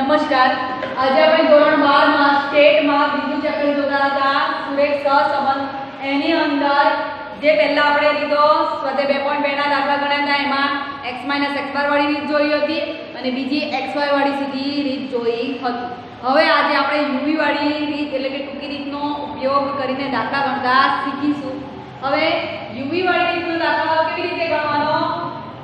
નમસ્કાર. આજે આપણે ધોરણ 12 માં સ્ટેટમાં બીજું ચેપ્ટર જોતા હતા. સુરેખ સહસંબંધ એની અંદર જે પહેલા આપણે લીધો સ્વતે 2.2 ના દાખલા ગણ્યા હતા. એમાં x x બાર વાળી રીત જોઈ હતી અને બીજી xy વાળી સીધી રીત જોઈ હતી. હવે આજે આપણે uv વાળી રીત એટલે કે ટૂંકી રીતનો ઉપયોગ કરીને દાખલા ગણતા શીખીશું. હવે યુવી વાળી રીતનો દાખલો કેવી રીતે ગણવાનો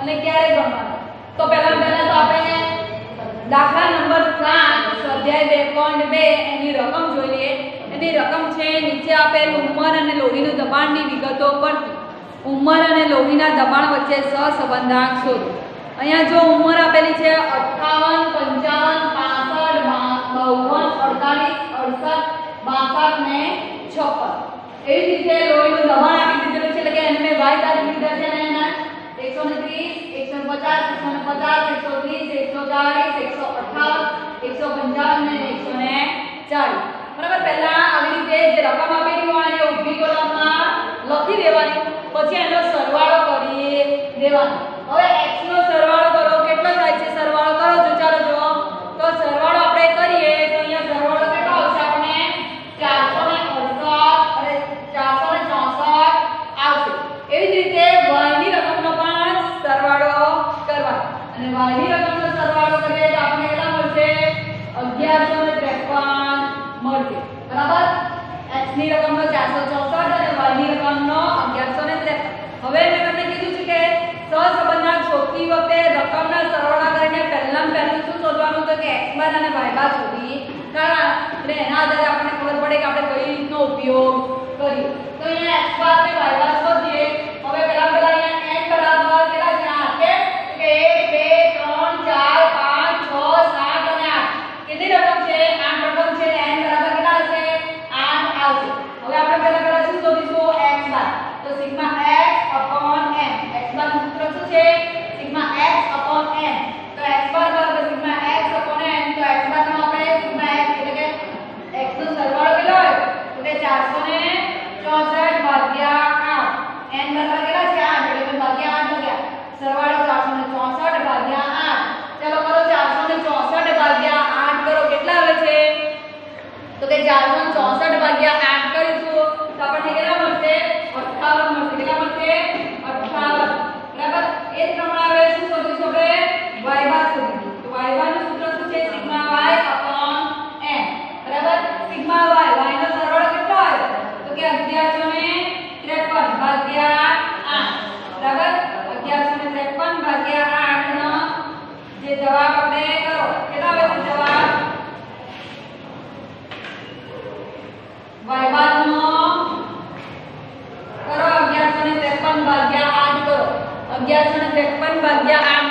અને ક્યારે ગણવાનો? તો પહેલા પહેલા તો આપણે દાખલા નંબર 7 સ્વાધ્યાય 2.2 એની રકમ જોઈ લઈએ. એની રકમ છે, નીચે આપેલ ઉંમર અને લોહીનું દબાણની વિગતો પરથી ઉંમર અને લોહીના દબાણ વચ્ચે સહસંબંધાંક શોધો અહીંયા જો ઉંમર આપેલી છે 58 55 65 52 48 68 62 ને 56 એવી રીતે લોહીનું દબાણ આપી દીધેલું છે, એટલે કે એને મેં વાય તારીખ લીધા છે ને એના. 130 150 150 130 140 158 155 ને 140 બરાબર, પહેલા આવી રીતે જે રકમ આપેલી હોય એને ઊભી કોલમમાં લખી દેવાની, પછી એનો સરવાળો કરી દેવાનો. હવે x નો સરવાળો કરો કેટલો થાય છે સરવાળો કરો તો ચાલો જુઓ તો સરવાળો આપણે કરીએ તો અહીંયા સરવાળો કેટલો આવશે આપણે 468 અને 464 આવશે એવી જ રીતે y ની રકમનો પણ સરવાળો કરવાનો અને y ની રકમનો સરવાળો કરીએ તો આપણને કેટલા મળશે 1153 મળશે બરાબર ની રકમનો 464 અને y ની રકમનો 1153 હવે મેં તમને કીધું છે કે સહસંબંધાંક શોધતી વખતે રકમના સરવાળા કરીને પહેલામાં પહેલું શું શોધવાનું તો કે x બાર અને y બાર શોધી કારણ એટલે એના આધારે આપણને ખબર પડે કે આપણે કઈ રીતનો ઉપયોગ કર્યો. તો અહીંયા x બાર અને y બાર શોધીએ હવે પહેલા પહેલા અહીંયા n બરાબર કેટલા છે 8 કે 1 2 3 4 5 6 7 અને 8 કેટલી રકમ છે 8 રકમ છે n બરાબર કેટલા હશે 8 આવશે હવે આપણે પહેલા પહેલા શું શોધીશું x બાર તો સિગ્મા x n x બારનું સૂત્ર શું છે સિગ્મા x n તો x બાર બરાબર સિગ્મા x n તો x બાર નો આપણે સિગ્મા x એટલે કે x નો સરવાળો કેટલો હોય તો કે 464 ભાગ્યા 8 n બરાબર કેટલા છે? આઠ. એટલે ભાગ્યા 8 થયા સરવાળો 464 ભાગ્યા 8 ચલો કરો 464 ભાગ્યા આઠ કરો. કેટલા આવે છે? તો કે 464 kebahagiaan.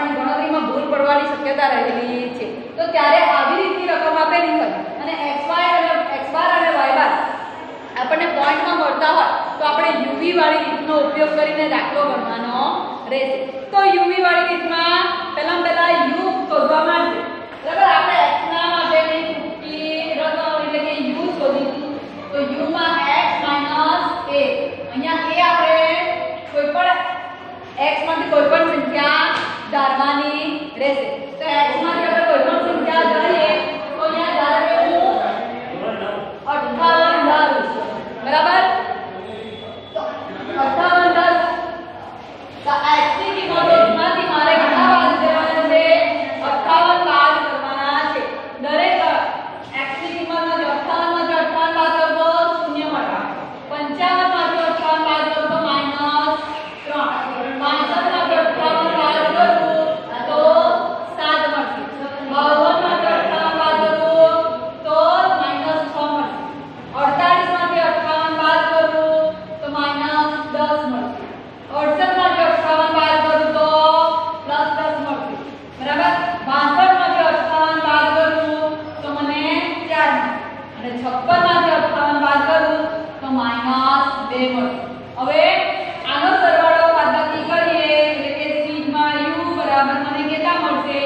આપણને ગણતરીમાં ભૂલ પડવાની શક્યતા રહેલી છે. તો ત્યારે આવી રીતની રકમ આપેલી હોય અને x y અને x બાર અને y બાર આપણને પોઈન્ટમાં મળતા હોય, તો આપણે યુવી વાળી રીતનો ઉપયોગ કરીને દાખલો ગણવાનો રહેશે. તો યુવી વાળી રીતમાં પહેલાં પહેલાં u શોધવા માટે બરાબર? આપણે x ના માટેની ટૂંકી રકમ એટલે કે u શોધીશું. તો u માં x a અહીંયા a આપણે કોઈ પણ x માટે કોઈ પણ સંખ્યા ધારવાની રહેશે. તો x માટે આપણે કોઈ પણ સંખ્યા ધારીએ તો અહીંયા ધારો કે હું 58 ધારું છું બરાબર તો 58 ધારું તો x ની કિંમતમાંથી મારે કેટલા બાદ દેવાના છે 58 દસ મળશે અડસઠમાંથી અઠાવન બાદ કરું તો પ્લસ દસ મળશે બરાબર બાસઠમાંથી અઠાવન બાદ કરું તો મને ચાર મળશે અને છપ્પનમાંથી અઠાવન બાદ કરું તો માઇનસ બે મળશે હવે આનો સરવાળો બાદબાકી કરીએ એટલે કે સિગ્મા યુ બરાબર મને કેટલા મળશે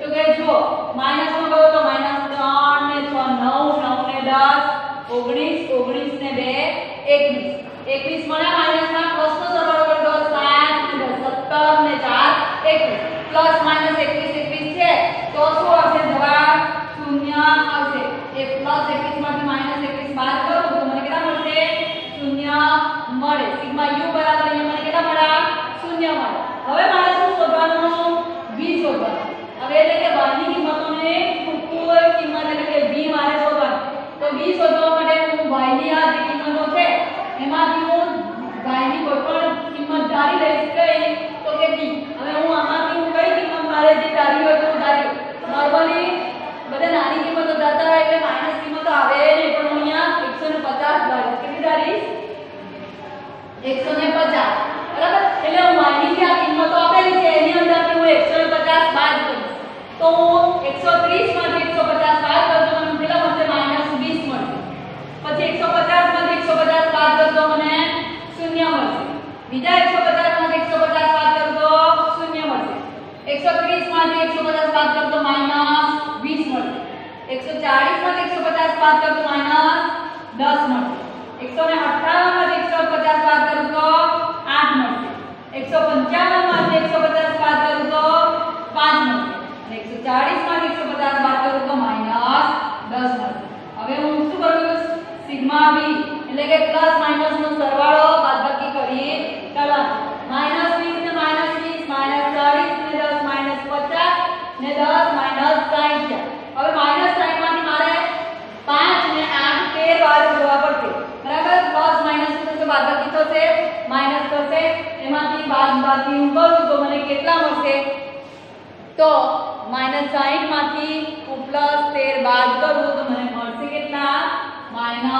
તો કે જો માઇનસમાં ગયો તો માઇનસ ત્રણ ને છ નવ નવ ને દસ ઓગણીસ ઓગણીસ ને બે એકવીસ એકવીસ મળ્યા માઇનસમાં પ્લસ નો સરવાળો કર્યો સાત ને દસ સત્તર ને ચાર એકવીસ પ્લસ માઇનસ એકવીસ એકવીસ છે તો શું આવશે જવાબ શૂન્ય આવશે એ પ્લસ એકવીસમાંથી માઇનસ એકવીસ બાદ કરું તો મને કેટલા મળશે શૂન્ય મળે. સિગ્મા યુ બરાબર અહીંયા મને કેટલા મળ્યા શૂન્ય મળ્યા હવે મારે શું શોધવાનું? v શોધવાનું. હવે એટલે કે y ની કિંમતોને કોઈ કિંમત એટલે કે v મારે શોધવાનું. તો v શોધવા માટે હું y ની આ જે કિંમતો છે, એમાંથી હું y ની કોઈ પણ કિંમત ધારી લઈશ કઈ તો કે t હવે હું આમાંથી હું કઈ કિંમત મારે જે ધારી હોય તો ધારી નોર્મલી બધા નાની કિંમતો ધારતા હોય એટલે માઇનસ કિંમતો આવે નહીં પણ હું અહીંયા 150 ધારીશ કેટલી ધારીશ 150 બરાબર? એટલે હું જે આ આપેલી છે, એની અંદરથી હું 150 બાદ કરીશ. તો હું 130 માંથી 150 બાદ કરતો મને કેટલા મળશે માઇનસ 20 મળશે. પછી 150 માંથી 150 બાદ કરું તો મને શૂન્ય મળશે. બીજા 150 માંથી 150 બાદ કરું તો શૂન્ય મળશે. 130 માંથી 150 બાદ કરું તો માઇનસ 20 મળશે 140 માંથી 150 બાદ કરતો તો દસ 10 મળશે 158 માંથી 150 બાદ કરું તો 8 મળશે. 155 માંથી 150 બાદ કરું તો 5 મળશે. અને 140 માંથી 150 બાદ કરું તો -10 મળશે. હવે હું શું કરું? સિગ્મા v એટલે કે પ્લસ માઇનસ નો સરવાળો બાદબાકી કરી કરવાનો -20 ને -20 -40 ને 10 -50 ને 10 -60 હવે -60 માંથી મારે 5 ને 8 13 12 બાદબાકી થશે માઇનસ થશે, એમાંથી બાદબાકી કરું તો મને કેટલા મળશે? તો માઇનસ 60 માંથી પ્લસ 13 બાદ કરું, તો મને મળશે કેટલા? માઇનસ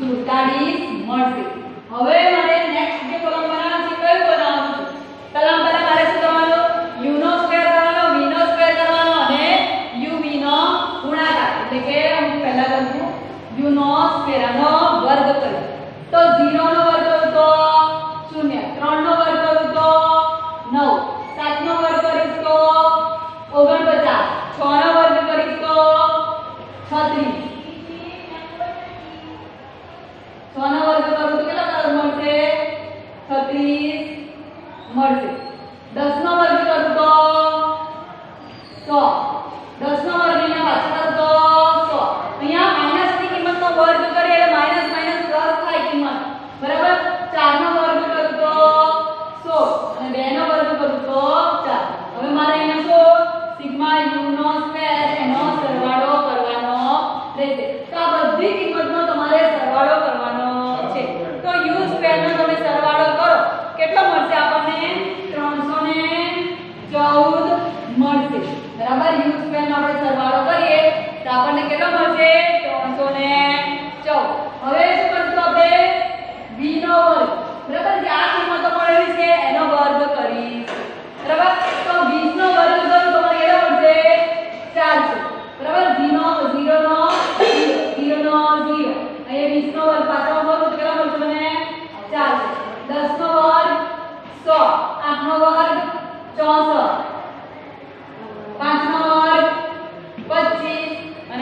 47 મળશે. હવે મારે નેક્સ્ટ જે કોલમ બનાવવાનો છે, કયો બનાવવાનો છે? કલમ પહેલા મારે શું કરવાનું? u નો સ્ક્વેર કરવાનો, v નો સ્ક્વેર કરવાનો અને uv નો ગુણાકાર. એટલે કે હું પહેલા છું, u નો સ્ક્વેર આનો વર્ગ કરું. તો 0 નો વર્ગ કરું તો 0 3 નો વર્ગ કરું તો 9 7 નો વર્ગ કરીશ તો 49 6 નો વર્ગ કરીશ તો 36 છ નો વર્ગ કરું તો કેટલા કલર મળશે 36 મળશે 10 નો વર્ગ કરું તો 100 10 નો વર્ગ અહીંયા પાછળ કરું તો 100 અહીંયા માઇનસની કિંમતનો વર્ગ કરીએ એટલે માઇનસ માઇનસ પ્લસ થાય કિંમત બરાબર 4 નો વર્ગ કરું તો 16 અને 2 નો વર્ગ કરું તો 4 હવે મારે અહીંયા શું સિગ્મા u નો સ્ક્વેર એનો સરવાળો કરવાનો રહેશે તો આ બધી કિંમતનો તમારે સરવાળો કરવાનો છે તો u સ્ક્વેર નો તમે સરવાળો કરો કેટલો મળશે આપણને 314 મળશે બરાબર u સ્ક્વેર નો આપણે સરવાળો કરીએ તો આપણને કેટલો મળશે? 314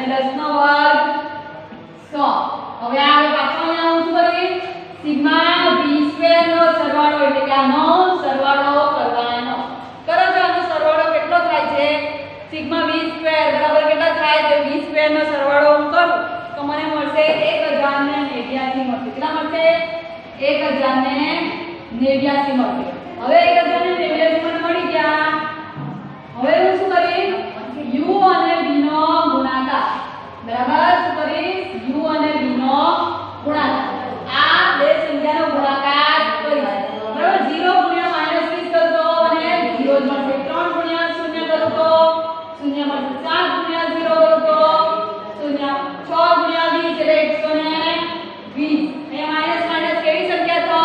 અને 10 નો વર્ગ 100 હવે આ પાછળ અહીંયા હું શું કરીશ સિગ્મા v સ્ક્વેર નો સરવાળો એટલે કે આનો સરવાળો કરવાનો. કરો છો આનો સરવાળો કેટલો થાય છે? સિગ્મા બી સ્ક્વેર બરાબર કેટલા થાય? તો v સ્ક્વેર નો સરવાળો હું કરું તો મને મળશે 1089 મળશે. કેટલા મળશે? 1089 મળશે. હવે 1089 મને મળી ગયા હવે હું શું કરીશ u અને v નો ગુણાકાર બરાબર શું કરીશ u અને v નો ગુણાકાર આ બે સંખ્યાનો ગુણાકાર કરીશ બરાબર 0 ગુણ્યા -20 કરું તો મને 0 જ મળશે 3 ગુણ્યા 0 કરું તો 0 મળશે 7 ગુણ્યા 0 કરું તો 0 6 ગુણ્યા 20 એટલે 120 અહીંયા માઇનસ માઇનસ કેવી સંખ્યા થાય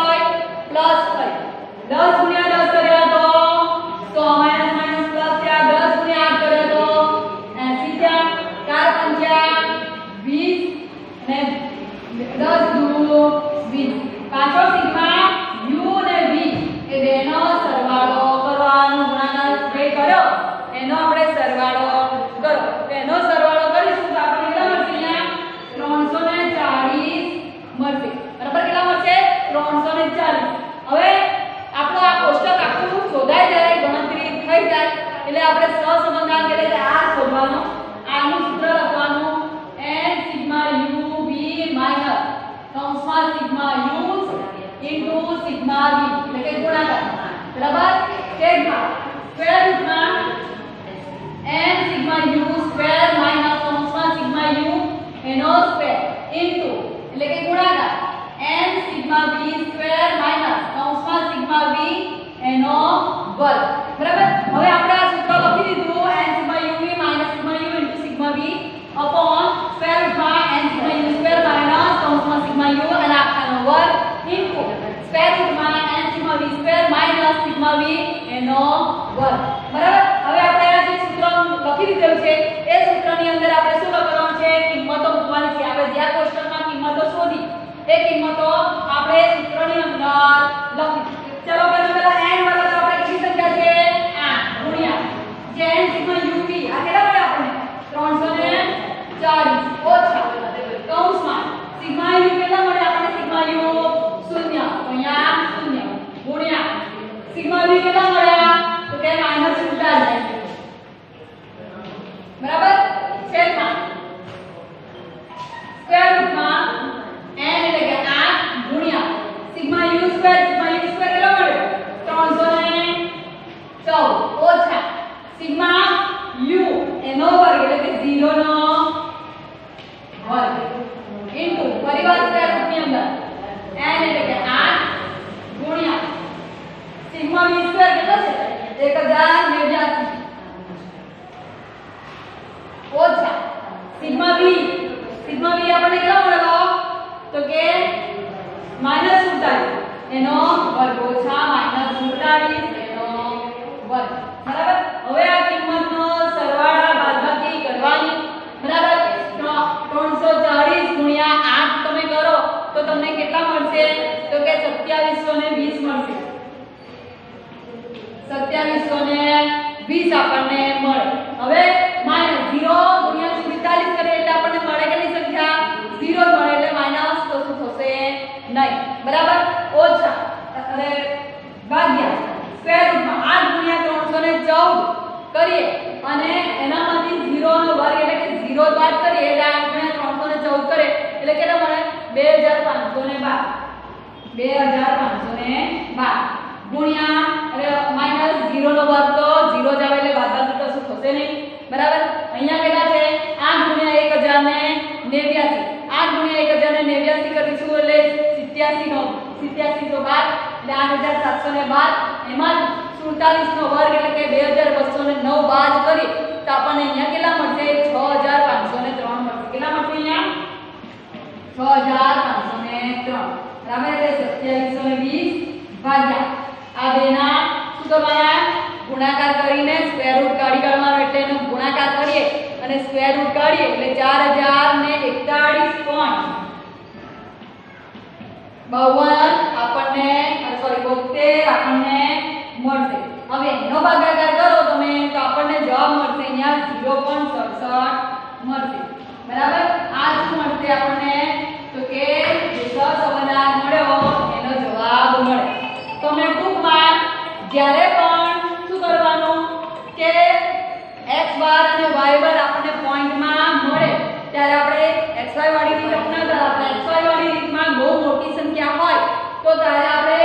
સિગ્મા બી એટલે કે ગુણાકાર બરાબર છેદમાં સ્ક્વેર રૂટમાં n sigma u square minus કૌંસમાં સિગ્મા u એનો સ્ક્વેર ઇન્ટુ એટલે કે ગુણાકાર n sigma v square minus કૌંસમાં સિગ્મા v એનો વર્ગ બરાબર? હવે આપણે આ સૂત્ર લખી દીધું. n sigma u v minus sigma u into sigma v upon square રૂટમાં n sigma u square minus કૌંસમાં સિગ્મા u અને આખાનો વર્ગ ઇન્ટુ સ્ક્વેર રૂટમાં n sigma v square minus sigma v એનો વર્ગ. બરાબર? હવે આપણે આ જે સૂત્ર લખી દીધેલું છે, એ સૂત્રની અંદર આપણે શું લખવાનું છે? કિંમતો મૂકવાની છે. આપણે જ્યાં કોષ્ટકમાં કિંમતો શોધી. એ કિંમતો આપણે સૂત્રની અંદર લખી ચલો પહેલા પહેલા n બરાબર આપણે કેટલી સંખ્યા છે 8 ગુણ્યા જે n સિગ્મા uv આ કેટલા મળે આપણને 340 ઓછા કૌંસમાં સિગ્મા u કેટલા મળે આપણને સિગ્મા u 0 તો અહીંયા 0 ગુણ્યા સિગ્મા v કેટલા મળ્યા તો કે માઇનસ ઉલટા જાય બરાબર છેદમાં સ્ક્વેર રૂટમાં n એટલે કે 8 ગુણ્યા સિગ્મા સ્ક્વેર સિગ્મા સ્ક્વેર કેટલો મળ્યો 314 ઓછા. સિગ્મા u એનો વર્ગ એટલે કે 0 નો વર્ગ. ઇન્ટુ. પરિવાર સ્ક્વેર રૂટની અંદર. n એટલે કે 8 ગુણ્યા સિગ્મા v સ્ક્વેર કેટલો છે? 1089 ઓછા. સિગ્મા v સિગ્મા v આપણને કેટલો મળેલો તો કે માઇનસ 47 એનો વર્ગ ઓછા માઇનસ 47 એનો વર્ગ. બરાબર? હવે આ કિંમતનો સરવાળા બાદબાકી કરવાની. બરાબર? 340 ગુણ્યા 8 તમે કરો, તો તમને કેટલા મળશે? તો કે 2720 મળશે. સત્યાવીસો ને વીસ આપણને મળે. હવે માઇનસ ઝીરો ગુણ્યા સુડતાલીસ કરીએ એટલે આપણને મળે કેટલી સંખ્યા ઝીરો જ મળે એટલે માઇનસ તો શું થશે નહીં. બરાબર? ઓછા. અને ભાગ્યા. સ્ક્વેર રૂટમાં આઠ ગુણ્યા ત્રણસો ને ચૌદ કરીએ. અને એનામાંથી ઝીરો નો વર્ગ એટલે કે ઝીરો બાદ કરીએ, એટલે આઠ ગુણ્યા ત્રણસો ને ચૌદ કરે એટલે કેટલા મળે? બે હજાર પાંચસો ને બાર. બે હજાર પાંચસો ને બાર. ગુણ્યા એટલે માઇનસ ઝીરો નો વર્ગ તો ઝીરો જ આવે એટલે બાદબાકી તો થશે નહીં? બરાબર? અહીંયા કેટલા છે? 8 ગુણ્યા 1000 ને 89 8 ગુણ્યા 1000 ને 89 કરીશું એટલે 87 નો 87 નો બાદ એટલે 8712 એમાં 47 નો વર્ગ એટલે કે 2209 બાદ કરી, તો આપણને અહીંયા કેટલા મળશે? 6503 મળશે. કેટલા મળશે અહીંયા? 6503 બરાબર એટલે 2720 ભાગ્યા. આ બેના શું કરવાના? ગુણાકાર કરીને સ્ક્વેર રૂટ કાઢી કાઢવાનો એટલે એનો ગુણાકાર કરીએ અને સ્ક્વેર રૂટ કાઢીએ એટલે 4041 પોઈન્ટ બાવન, આપણને સોરી બોતેર આપણને મળશે. હવે એનો ભાગાકાર કરો તમે, તો આપણને જવાબ મળશે, અહીંયા 0.67 મળશે. બરાબર? આ શું મળશે આપણને. તો કે જે મળ્યો, એનો જવાબ મળે. તમને ટૂંકમાં જ્યારે પણ શું કરવાનું? કે એક્સ બાર અને વાય બાર આપણને પોઈન્ટમાં મળે, ત્યારે આપણે એક્સ વાય વાળી રીત અપનાવતા હતા વાય વાળી રીતમાં બહુ મોટી સંખ્યા હોય, તો ત્યારે આપણે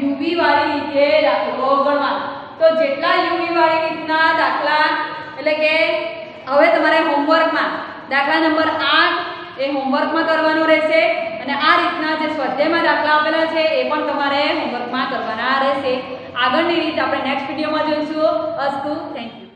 યુવી વાળી રીતે દાખલો ગણવાનો. તો જેટલા યુવી વાળી રીતના દાખલા, એટલે કે હવે તમારે હોમવર્કમાં દાખલા નંબર આઠ એ હોમવર્કમાં કરવાનો રહેશે, અને આ રીતના જે સ્વાધ્યાયમાં દાખલા આપેલા છે, એ પણ તમારે હોમવર્કમાં કરવાના રહેશે. આગળની રીત આપણે નેક્સ્ટ વિડીયોમાં જોઈશું. અસ્તુ થેન્ક યુ